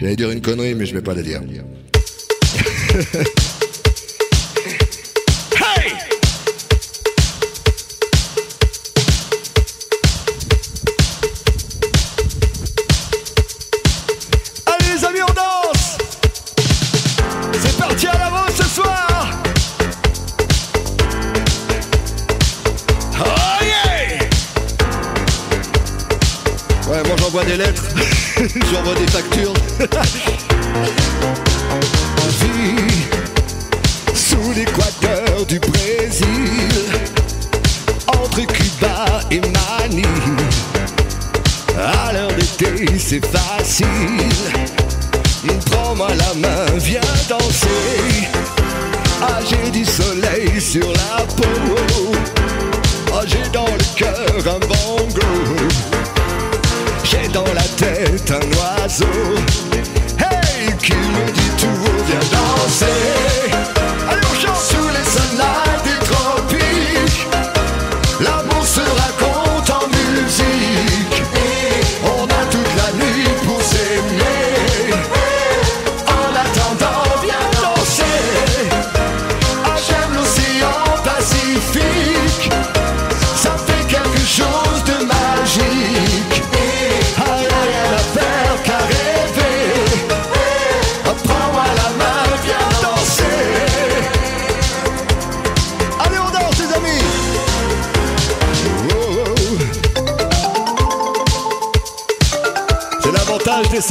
J'allais dire une connerie, mais je vais pas la dire. Allez les amis, on danse! C'est parti à l'avance ce soir! Oh yeah! Ouais, moi j'envoie des lettres, j'envoie des factures. Vie sous l'équateur du Brésil, entre Cuba et Manille. À l'heure d'été, c'est facile. Prends-moi la main, viens danser. Ah, j'ai du soleil sur la peau. Ah, j'ai dans le cœur un bongo. Dans la tête un oiseau. Hey, qui me dit tout, viens danser.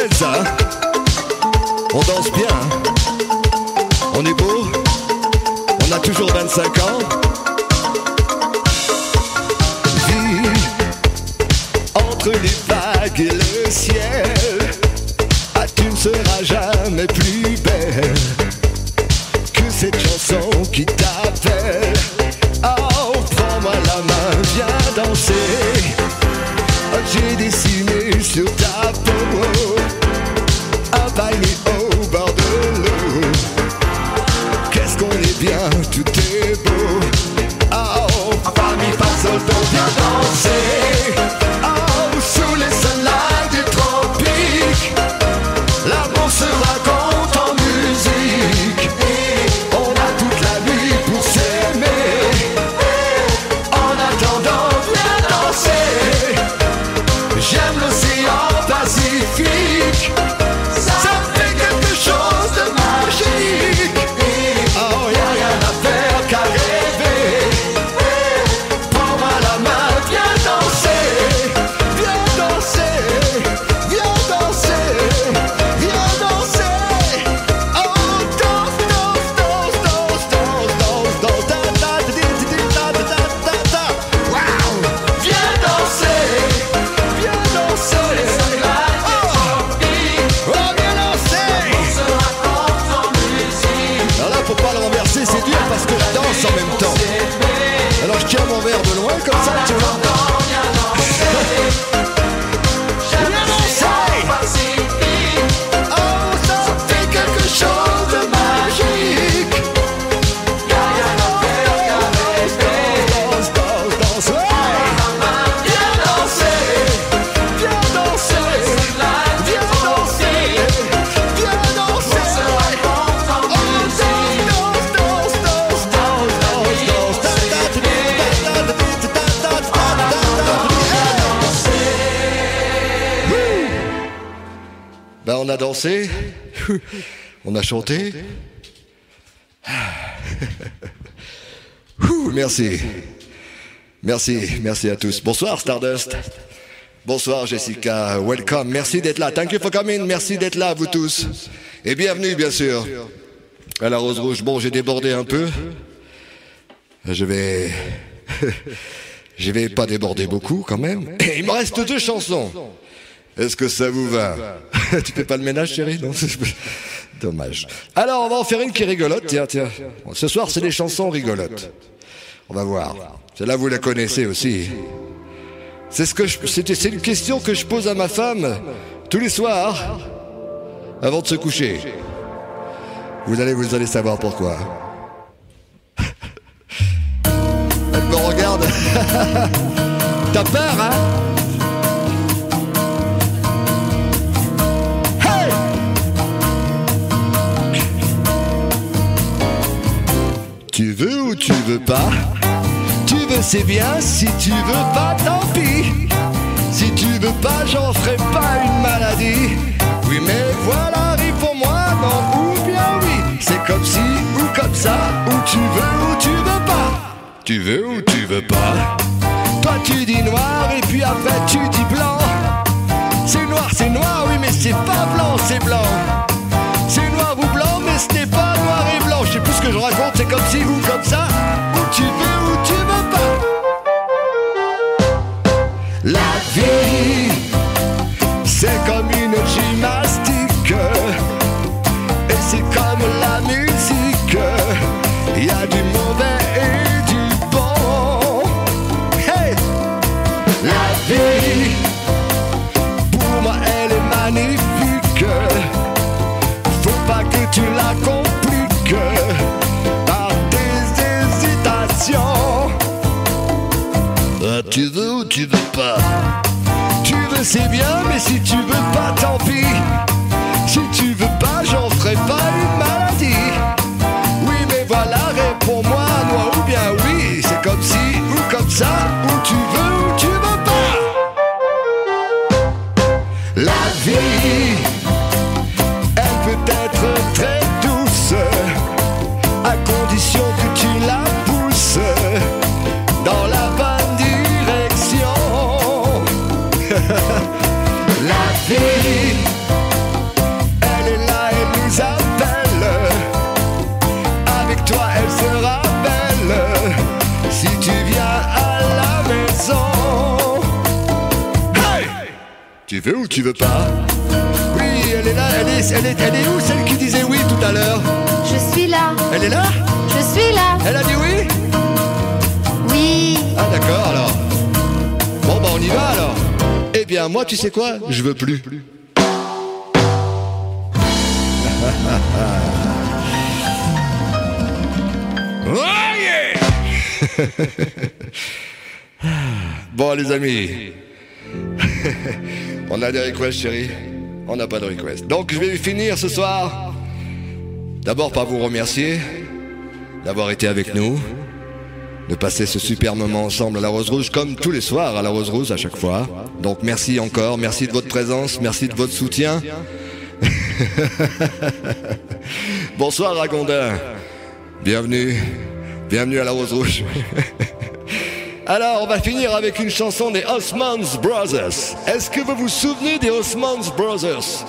Hein. On danse bien. hein. On est beau. On a toujours 25 ans. Vie entre les vagues et le ciel. Ah, tu ne seras jamais plus belle que cette chanson qui on a dansé, on a chanté. Merci. Merci, merci à tous. Bonsoir Stardust. Bonsoir Jessica, welcome. Merci d'être là. Thank you for coming. Merci d'être là, vous tous. Et bienvenue, bien sûr, à la Rose Rouge. Bon, j'ai débordé un peu. Je vais. Je vais pas déborder beaucoup quand même. Il me reste deux chansons. Est-ce que ça vous va Tu fais pas le ménage, chérie? Dommage. Alors, on va en faire une qui rigolote. Tiens, tiens. Ce soir, c'est des chansons rigolotes. On va voir. Celle-là, vous la connaissez aussi. C'est ce que c'est une question que je pose à ma femme tous les soirs avant de se coucher. Vous allez, vous allez savoir pourquoi. Elle me regarde. T'as peur, hein? Tu veux pas. Tu veux c'est bien, si tu veux pas tant pis. Si tu veux pas j'en ferai pas une maladie. Oui mais voilà, pour moi non ou bien oui. C'est comme si ou comme ça, ou tu veux ou tu veux pas. Tu veux ou tu veux pas. Toi tu dis noir et puis après tu dis blanc. C'est noir, c'est noir, oui mais c'est pas blanc, c'est blanc. C'est noir ou blanc, mais ce n'est pas noir et blanc. Je raconte, c'est comme si ou comme ça, où tu veux ou tu si tu veux pas, tant pis. Si tu veux pas, j'en ferai pas une maladie. Oui, mais voilà, réponds-moi, moi ou bien oui. C'est comme si ou comme ça, ou tu veux ou tu veux pas. La vie elle peut être très douce, à condition que tu la pousses dans la bonne direction. la vie, elle est là, elle nous appelle. Avec toi, elle se rappelle. Si tu viens à la maison, hey! tu veux ou tu veux pas? Oui, elle est là, elle est, elle est, elle est où celle qui disait oui tout à l'heure? Je suis là, Elle est là? Je suis là, Elle a dit oui? Oui. Ah d'accord alors. Bon bah on y va alors. Eh bien moi tu sais quoi? Je veux plus. Oh yeah Bon les amis. On a des requests chérie On n'a pas de request. Donc je vais finir ce soir. D'abord par vous remercier d'avoir été avec nous, de passer ce super moment ensemble à la Rose Rouge, comme tous les soirs à la Rose Rouge à chaque fois. Donc merci encore, merci de votre présence, merci de votre soutien. Bonsoir Ragondin, bienvenue, bienvenue à la Rose Rouge. Alors, on va finir avec une chanson des Osmonds Brothers. Est-ce que vous vous souvenez des Osmonds Brothers?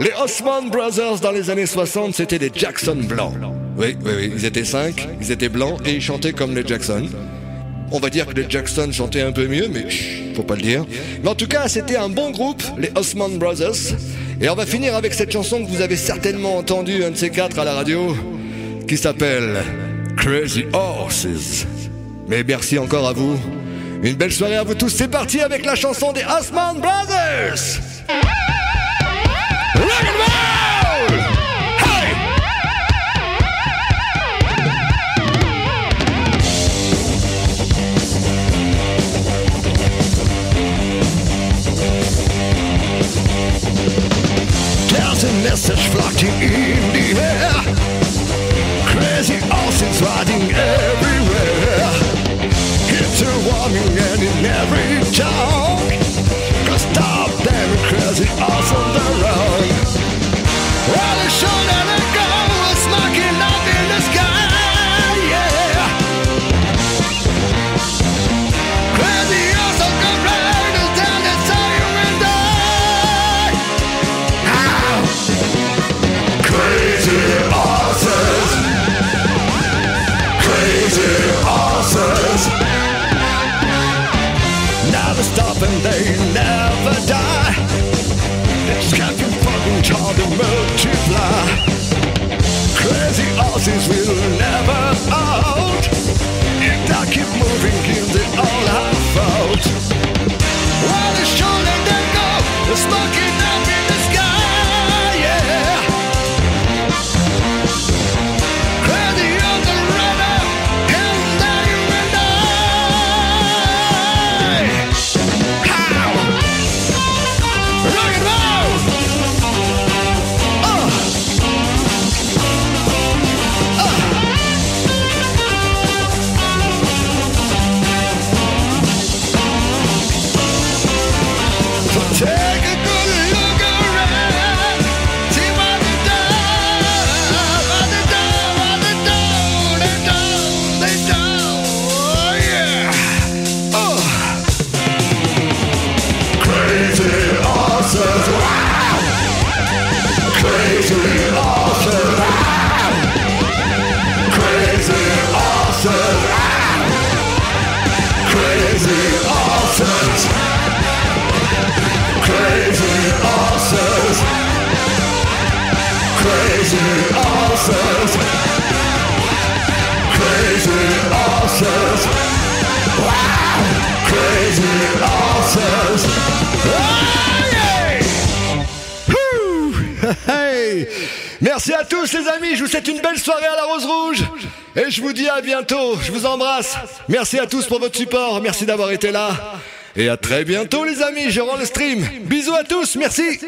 Les Osmond Brothers dans les années 60, c'était des Jackson blancs. Oui, oui, oui, ils étaient cinq, ils étaient blancs et ils chantaient comme les Jackson. On va dire que les Jackson chantaient un peu mieux, mais chut, faut pas le dire. Mais en tout cas, c'était un bon groupe, les Osmond Brothers. Et on va finir avec cette chanson que vous avez certainement entendue, un de ces quatre à la radio, qui s'appelle Crazy Horses. Mais merci encore à vous. Une belle soirée à vous tous. C'est parti avec la chanson des Osmond Brothers. Message floating in the air. Try to multiply. Crazy horses will never out. If they keep moving, Merci à tous les amis, je vous souhaite une belle soirée à la Rose Rouge. Et je vous dis à bientôt, je vous embrasse. Merci à tous pour votre support, merci d'avoir été là. Et à très bientôt les amis, je rends le stream. Bisous à tous, merci.